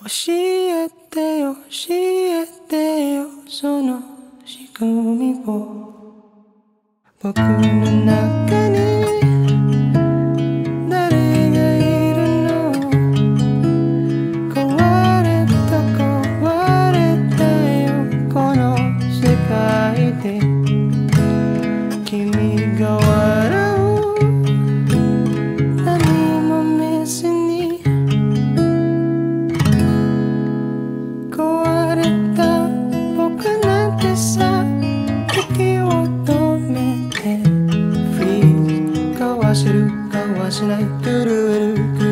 教えてよ教えてよその仕組みを。僕の中に誰がいるの？壊れた壊れたよ。この世界で。わる顔はしない。震える